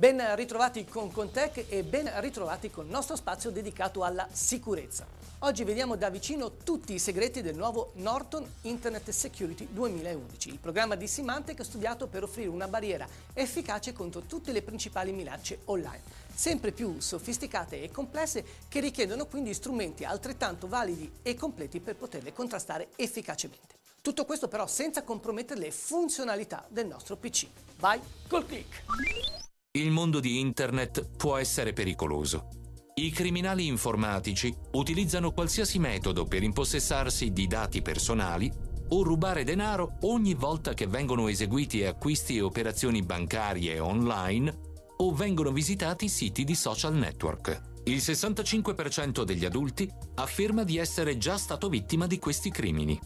Ben ritrovati con Contech e ben ritrovati con il nostro spazio dedicato alla sicurezza. Oggi vediamo da vicino tutti i segreti del nuovo Norton Internet Security 2011, il programma di Symantec studiato per offrire una barriera efficace contro tutte le principali minacce online, sempre più sofisticate e complesse che richiedono quindi strumenti altrettanto validi e completi per poterle contrastare efficacemente. Tutto questo però senza compromettere le funzionalità del nostro PC. Vai col click! Il mondo di Internet può essere pericoloso. I criminali informatici utilizzano qualsiasi metodo per impossessarsi di dati personali o rubare denaro ogni volta che vengono eseguiti acquisti e operazioni bancarie online o vengono visitati siti di social network. Il 65% degli adulti afferma di essere già stato vittima di questi crimini.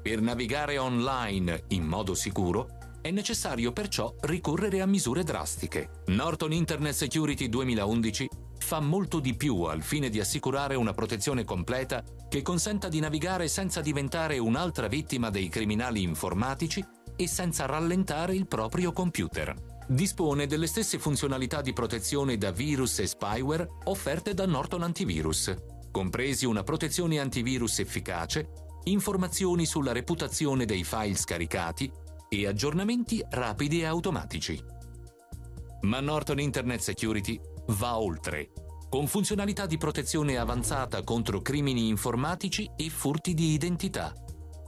Per navigare online in modo sicuro è necessario perciò ricorrere a misure drastiche. Norton Internet Security 2011 fa molto di più al fine di assicurare una protezione completa che consenta di navigare senza diventare un'altra vittima dei criminali informatici e senza rallentare il proprio computer. Dispone delle stesse funzionalità di protezione da virus e spyware offerte da Norton Antivirus, compresi una protezione antivirus efficace, informazioni sulla reputazione dei file scaricati e aggiornamenti rapidi e automatici. Ma Norton Internet Security va oltre, con funzionalità di protezione avanzata contro crimini informatici e furti di identità,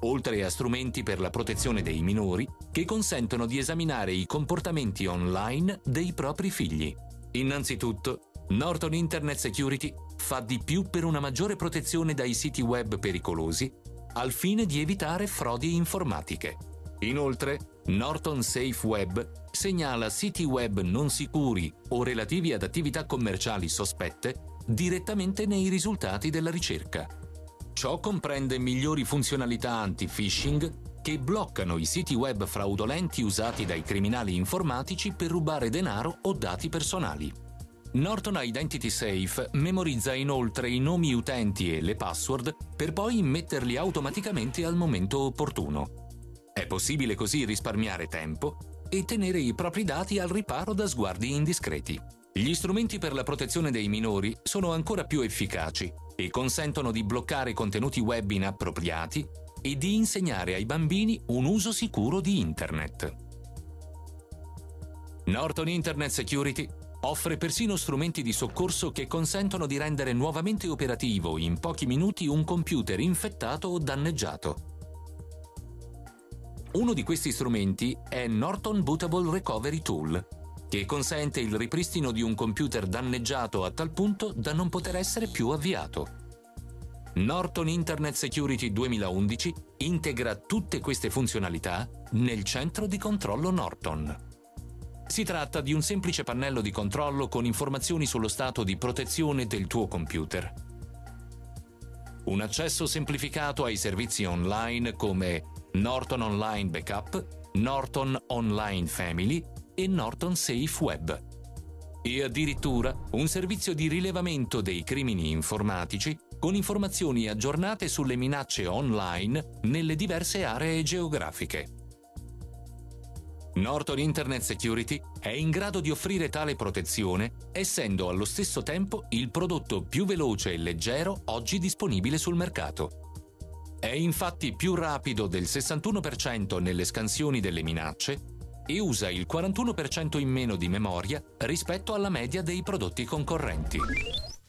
oltre a strumenti per la protezione dei minori che consentono di esaminare i comportamenti online dei propri figli. Innanzitutto, Norton Internet Security fa di più per una maggiore protezione dai siti web pericolosi al fine di evitare frodi informatiche. Inoltre, Norton Safe Web segnala siti web non sicuri o relativi ad attività commerciali sospette direttamente nei risultati della ricerca. Ciò comprende migliori funzionalità anti-phishing che bloccano i siti web fraudolenti usati dai criminali informatici per rubare denaro o dati personali. Norton Identity Safe memorizza inoltre i nomi utenti e le password per poi immetterli automaticamente al momento opportuno. È possibile così risparmiare tempo e tenere i propri dati al riparo da sguardi indiscreti. Gli strumenti per la protezione dei minori sono ancora più efficaci e consentono di bloccare contenuti web inappropriati e di insegnare ai bambini un uso sicuro di Internet. Norton Internet Security offre persino strumenti di soccorso che consentono di rendere nuovamente operativo in pochi minuti un computer infettato o danneggiato. Uno di questi strumenti è Norton Bootable Recovery Tool, che consente il ripristino di un computer danneggiato a tal punto da non poter essere più avviato. Norton Internet Security 2011 integra tutte queste funzionalità nel centro di controllo Norton. Si tratta di un semplice pannello di controllo con informazioni sullo stato di protezione del tuo computer. Un accesso semplificato ai servizi online come Norton Online Backup, Norton Online Family e Norton Safe Web. E addirittura un servizio di rilevamento dei crimini informatici con informazioni aggiornate sulle minacce online nelle diverse aree geografiche. Norton Internet Security è in grado di offrire tale protezione, essendo allo stesso tempo il prodotto più veloce e leggero oggi disponibile sul mercato. È infatti più rapido del 61% nelle scansioni delle minacce e usa il 41% in meno di memoria rispetto alla media dei prodotti concorrenti.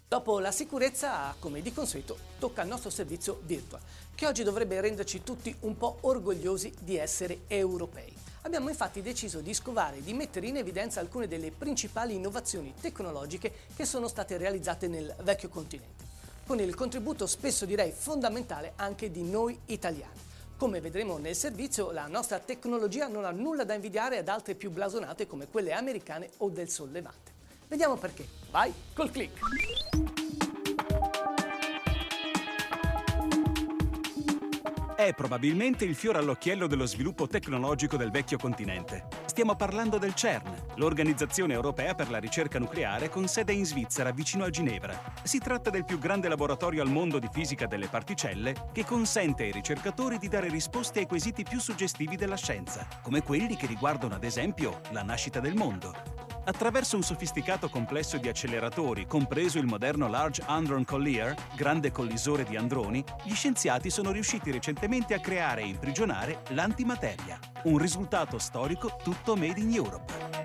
Dopo la sicurezza, come di consueto, tocca al nostro servizio Virtual, che oggi dovrebbe renderci tutti un po' orgogliosi di essere europei. Abbiamo infatti deciso di scovare e di mettere in evidenza alcune delle principali innovazioni tecnologiche che sono state realizzate nel vecchio continente con il contributo spesso direi fondamentale anche di noi italiani. Come vedremo nel servizio, la nostra tecnologia non ha nulla da invidiare ad altre più blasonate come quelle americane o del sollevante. Vediamo perché. Vai col click! È probabilmente il fiore all'occhiello dello sviluppo tecnologico del vecchio continente. Stiamo parlando del CERN, l'Organizzazione Europea per la Ricerca Nucleare con sede in Svizzera, vicino a Ginevra. Si tratta del più grande laboratorio al mondo di fisica delle particelle che consente ai ricercatori di dare risposte ai quesiti più suggestivi della scienza, come quelli che riguardano ad esempio la nascita del mondo. Attraverso un sofisticato complesso di acceleratori, compreso il moderno Large Hadron Collier, grande collisore di androni, gli scienziati sono riusciti recentemente a creare e imprigionare l'antimateria, un risultato storico tutto made in Europe.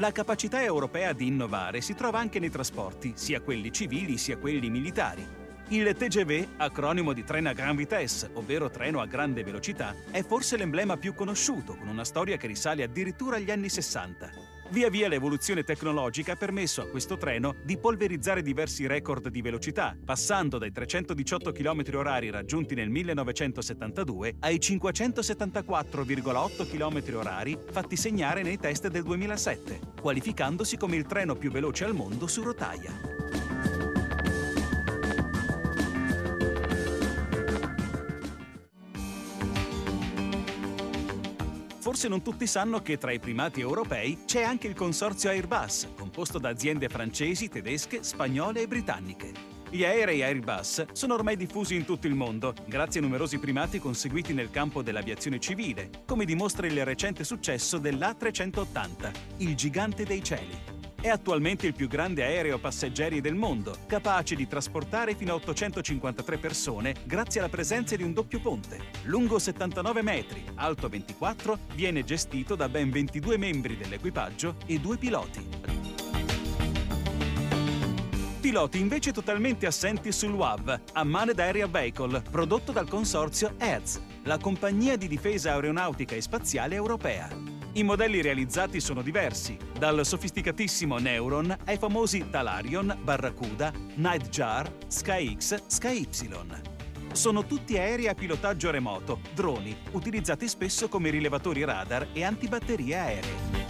La capacità europea di innovare si trova anche nei trasporti, sia quelli civili sia quelli militari. Il TGV, acronimo di treno a gran vitesse, ovvero treno a grande velocità, è forse l'emblema più conosciuto, con una storia che risale addirittura agli anni 60. Via via l'evoluzione tecnologica ha permesso a questo treno di polverizzare diversi record di velocità, passando dai 318 km/h raggiunti nel 1972 ai 574,8 km/h fatti segnare nei test del 2007, qualificandosi come il treno più veloce al mondo su rotaia. Forse non tutti sanno che tra i primati europei c'è anche il consorzio Airbus, composto da aziende francesi, tedesche, spagnole e britanniche. Gli aerei Airbus sono ormai diffusi in tutto il mondo, grazie a numerosi primati conseguiti nel campo dell'aviazione civile, come dimostra il recente successo dell'A380, il gigante dei cieli. È attualmente il più grande aereo passeggeri del mondo, capace di trasportare fino a 853 persone grazie alla presenza di un doppio ponte. Lungo 79 metri, alto 24, viene gestito da ben 22 membri dell'equipaggio e due piloti. Piloti invece totalmente assenti sul WAV, Unmanned Area Vehicle, prodotto dal consorzio EADS, la compagnia di difesa aeronautica e spaziale europea. I modelli realizzati sono diversi, dal sofisticatissimo Neuron ai famosi Talarion, Barracuda, Nightjar, SkyX, SkyY. Sono tutti aerei a pilotaggio remoto, droni, utilizzati spesso come rilevatori radar e antibatterie aeree.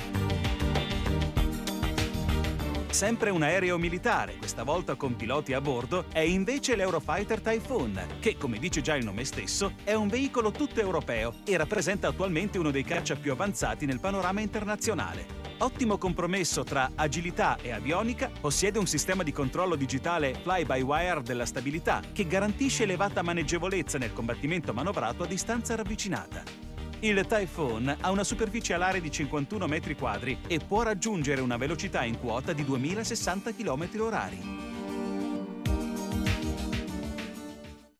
Sempre un aereo militare, questa volta con piloti a bordo, è invece l'Eurofighter Typhoon, che, come dice già il nome stesso, è un veicolo tutto europeo e rappresenta attualmente uno dei caccia più avanzati nel panorama internazionale. Ottimo compromesso tra agilità e avionica, possiede un sistema di controllo digitale fly-by-wire della stabilità che garantisce elevata maneggevolezza nel combattimento manovrato a distanza ravvicinata. Il Typhoon ha una superficie alare di 51 metri quadri e può raggiungere una velocità in quota di 2060 km/h.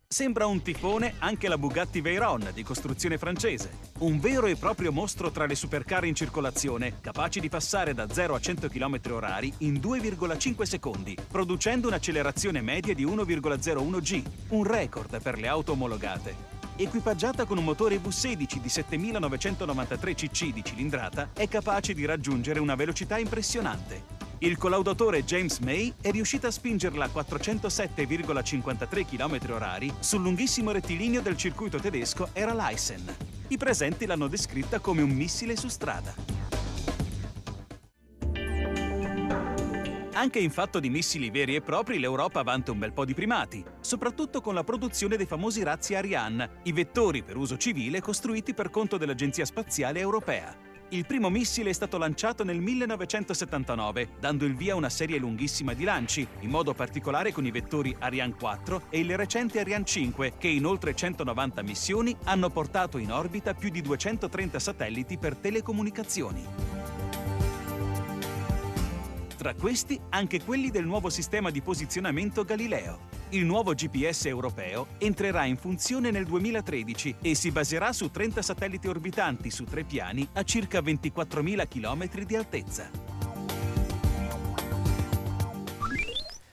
Sembra un tifone anche la Bugatti Veyron di costruzione francese, un vero e proprio mostro tra le supercar in circolazione, capaci di passare da 0 a 100 km/h in 2,5 secondi, producendo un'accelerazione media di 1,01 G, un record per le auto omologate equipaggiata con un motore V16 di 7993 cc di cilindrata, è capace di raggiungere una velocità impressionante. Il collaudatore James May è riuscito a spingerla a 407,53 km/h sul lunghissimo rettilineo del circuito tedesco Era Leisen. I presenti l'hanno descritta come un missile su strada. Anche in fatto di missili veri e propri l'Europa vanta un bel po' di primati, soprattutto con la produzione dei famosi razzi Ariane, i vettori per uso civile costruiti per conto dell'Agenzia Spaziale Europea. Il primo missile è stato lanciato nel 1979, dando il via a una serie lunghissima di lanci, in modo particolare con i vettori Ariane 4 e il recente Ariane 5, che in oltre 190 missioni hanno portato in orbita più di 230 satelliti per telecomunicazioni. Tra questi anche quelli del nuovo sistema di posizionamento Galileo. Il nuovo GPS europeo entrerà in funzione nel 2013 e si baserà su 30 satelliti orbitanti su tre piani a circa 24.000 km di altezza.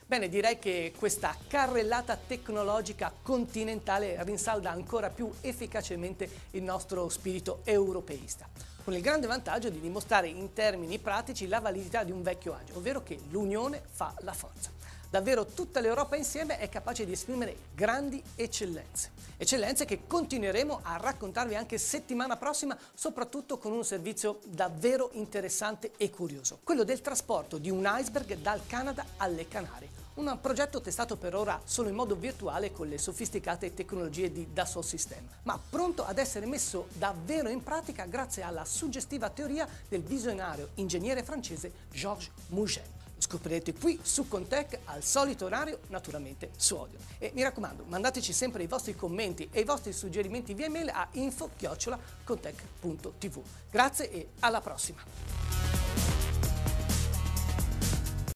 Bene, direi che questa carrellata tecnologica continentale rinsalda ancora più efficacemente il nostro spirito europeista con il grande vantaggio di dimostrare in termini pratici la validità di un vecchio agio, ovvero che l'unione fa la forza. Davvero tutta l'Europa insieme è capace di esprimere grandi eccellenze. Eccellenze che continueremo a raccontarvi anche settimana prossima, soprattutto con un servizio davvero interessante e curioso. Quello del trasporto di un iceberg dal Canada alle Canarie un progetto testato per ora solo in modo virtuale con le sofisticate tecnologie di Dassault System, ma pronto ad essere messo davvero in pratica grazie alla suggestiva teoria del visionario ingegnere francese Georges Mouget. scoprirete qui su Contech al solito orario, naturalmente su Odio. E mi raccomando, mandateci sempre i vostri commenti e i vostri suggerimenti via mail a info-contech.tv. Grazie e alla prossima!